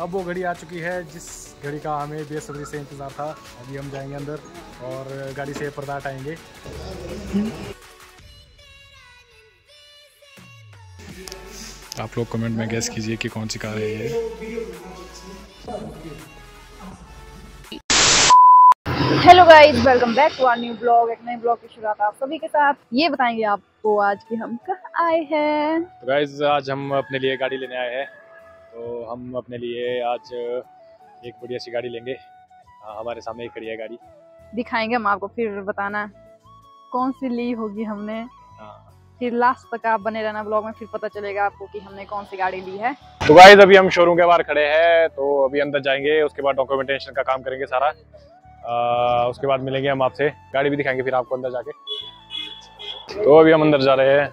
अब वो घड़ी आ चुकी है जिस घड़ी का हमें बेसब्री से इंतज़ार था। अभी हम जाएँगे अंदर और गाड़ी से पर्दा हटाएँगे आप लोग कमेंट में गैस कीजिए कि कौन सी कार है ये। Hello guys welcome back to our new blog एक नए ब्लॉग की शुरुआत आप सभी के साथ। ये बताएँगे आपको आज कि हम कहाँ आए हैं। तो गाइज़ आज हम अपने लिए गाड़ी लेने आए हैं। तो हम अपने लिए आज एक बढ़िया सी गाड़ी लेंगे। हाँ, हमारे सामने एक खड़ी है गाड़ी। दिखाएँगे हम आपको फिर बताना कौन सी ली होगी हमने। हाँ। फिर लास्ट तक आप बने रहना ब्लॉग में फिर पता चलेगा आपको कि हमने कौन सी गाड़ी ली है। तो गाइज़ अभी हम शोरूम के बाहर खड़े हैं तो अभी अंदर जाएँगे उसके बाद डॉक्यूमेंटेशन का काम करेंगे सारा। आ, उसके बाद मिलेंगे हम आपसे। गाड़ी भी दिखाएँगे फिर आपको अंदर जाके। तो अभी हम अंदर जा रहे हैं।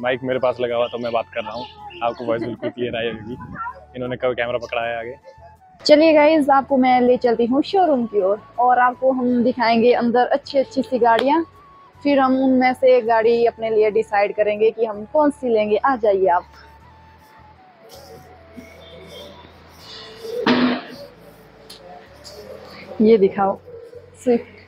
माइक मेरे पास लगा हुआ तो मैं बात कर रहा हूँ। आपको वॉइस बिल्कुल क्लियर आई होगी। इन्होंने कभी कैमरा पकड़ा है आगे। चलिए गाइज़ आपको मैं ले चलती हूँ शोरूम की ओर। और आपको हम दिखाएँगे अंदर अच्छी अच्छी सी गाड़ियाँ। फिर हम उनमें से एक गाड़ी अपने लिए डिसाइड करेंगे कि हम कौन सी लेंगे। आ जाइए आप। ये दिखाओ। स्विफ्ट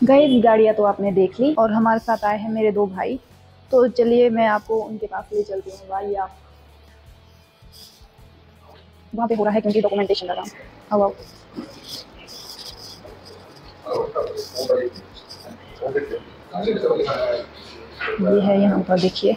गई गाड़ियाँ तो आपने देख ली और हमारे साथ आए हैं मेरे दो भाई। तो चलिए मैं आपको उनके पास ले चलती हूँ भाई, आप वहाँ पे हो रहा है क्योंकि डॉक्यूमेंटेशन का काम आओ। ये है यहाँ पर, देखिए।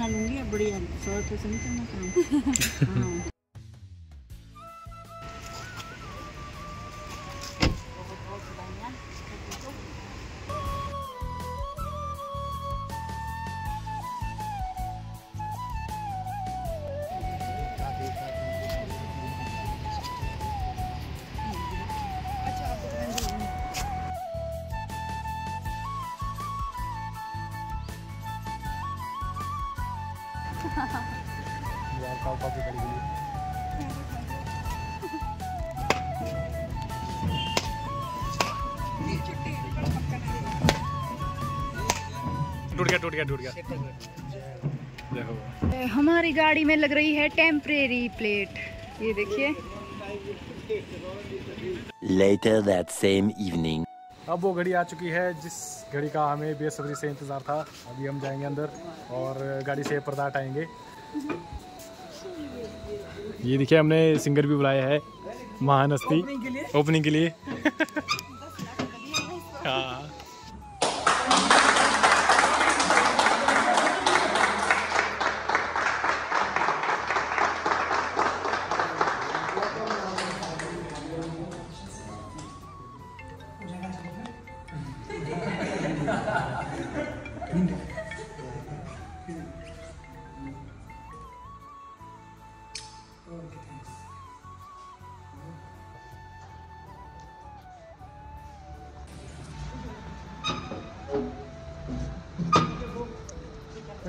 बोला लूँगी बढ़िया सौ परसेंट करना काम गया टूट गया टूट गया। देखो। हमारी गाड़ी में लग रही है टेम्परेरी प्लेट। ये देखिए। Later that same evening. अब वो घड़ी आ चुकी है जिस घड़ी का हमें बेसब्री से इंतज़ार था। अभी हम जाएँगे अंदर और गाड़ी से पर्दा हटाएँगे ये देखिए हमने सिंगर भी बुलाया है महान हस्ती ओपनिंग के लिए। हाँ।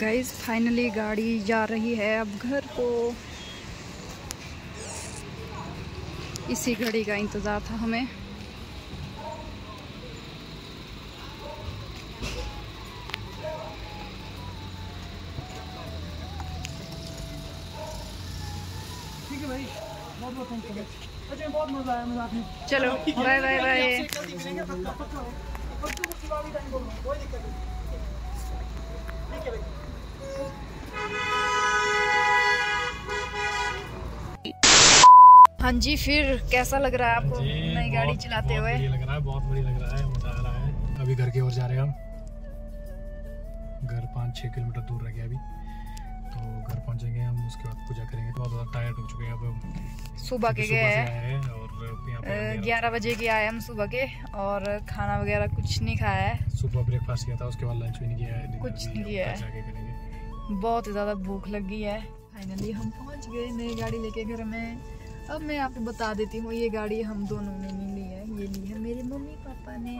गाइस फाइनली गाड़ी जा रही है अब घर को। इसी घड़ी का इंतज़ार था हमें। चलो बाय बाय बाय हाँ जी फिर कैसा लग रहा है आपको नई गाड़ी चलाते हुए? लग रहा है बहुत बढ़िया लग रहा है मज़ा आ रहा है। अभी घर की ओर जा रहे हैं हम। घर पाँच छः किलोमीटर दूर रह गया अभी। तो घर पहुँचेंगे हम उसके बाद पूजा करेंगे। बहुत ज़्यादा टायर्ड हो चुके हैं अब। सुबह के गए हैं और ग्यारह बजे के आए हम सुबह के और खाना वगैरह कुछ नहीं खाया है। सुबह ब्रेकफास्ट किया था उसके बाद लंच भी नहीं किया है। कुछ नहीं किया है। बहुत ज़्यादा भूख लग गई है। फाइनली हम पहुँच गए नई गाड़ी लेके घर में। अब मैं आपको बता देती हूँ ये गाड़ी हम दोनों ने नहीं ली है। ये ली है मेरे मम्मी पापा ने।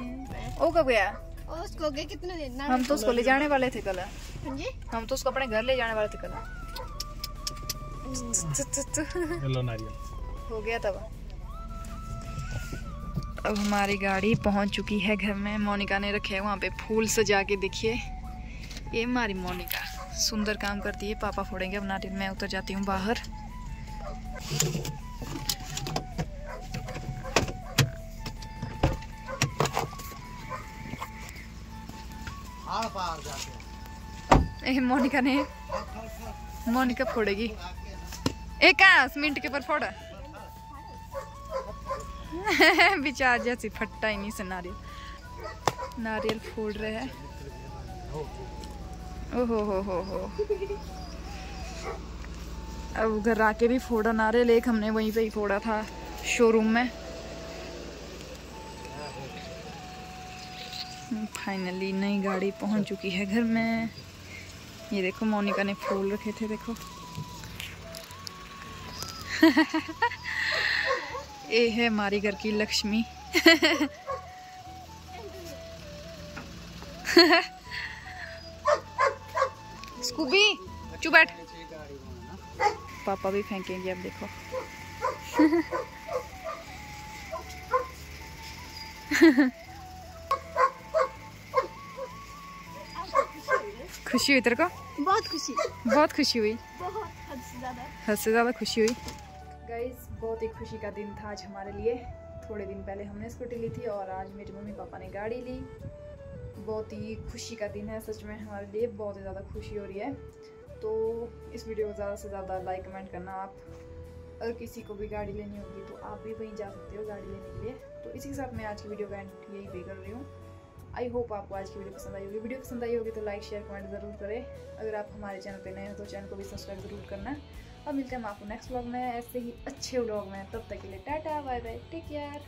ओ कब गया? और उसको गए कितने दिन? हम तो उसको ले जाने वाले थे कल। हाँ जी। हम तो उसको अपने घर ले जाने वाले थे कल। लो नारियल। हो गया तब। अब हमारी गाड़ी पहुँच चुकी है घर में। मोनिका ने रखे है वहाँ पे फूल सजा के देखिए। ये हमारी मोनिका सुंदर काम करती है। पापा फोड़ेंगे अब नारियल मैं उतर जाती हूँ बाहर। मोनिका ने मोनिका फोड़ेगी। एक मिनट के पर फोड़ा। बेचार जैसी फट्टा ही नहीं से नारियल। नारियल फोड़ रहे हैं। ओहो, हो हो हो। अब घर आके भी फोड़ा नारियल, एक हमने वहीं पे ही फोड़ा था शोरूम में। फाइनली नई गाड़ी पहुँच चुकी है घर में। ये देखो, मोनिका ने फूल रखे थे, देखो। ये है हमारी घर की लक्ष्मी। स्कूबी चुप बैठ। पापा भी फेंकेंगे, अब देखो। खुशी हुई तेरे को? बहुत खुशी। बहुत खुशी हुई? बहुत हद से ज़्यादा। हद से ज़्यादा खुशी हुई? गाइज़ बहुत ही खुशी का दिन था आज हमारे लिए। थोड़े दिन पहले हमने स्कूटी ली थी और आज मेरे मम्मी पापा ने गाड़ी ली। बहुत ही खुशी का दिन है सच में हमारे लिए। बहुत ही ज़्यादा खुशी हो रही है। तो इस वीडियो को ज़्यादा से ज़्यादा लाइक कमेंट करना। आप अगर किसी को भी गाड़ी लेनी होगी तो आप भी वहीं जा सकते हो गाड़ी लेने के लिए। तो इसी के साथ मैं आज की वीडियो का एंड यही पे कर रही हूँ। आई होप आपको आज की वीडियो पसंद आई होगी। वीडियो पसंद आई होगी तो लाइक शेयर कमेंट ज़रूर करें। अगर आप हमारे चैनल पर नए हो तो चैनल को भी सब्सक्राइब ज़रूर करना। और मिलते हैं हम आपको नेक्स्ट व्लॉग में ऐसे ही अच्छे व्लॉग में। तब तक के लिए tata bye bye take care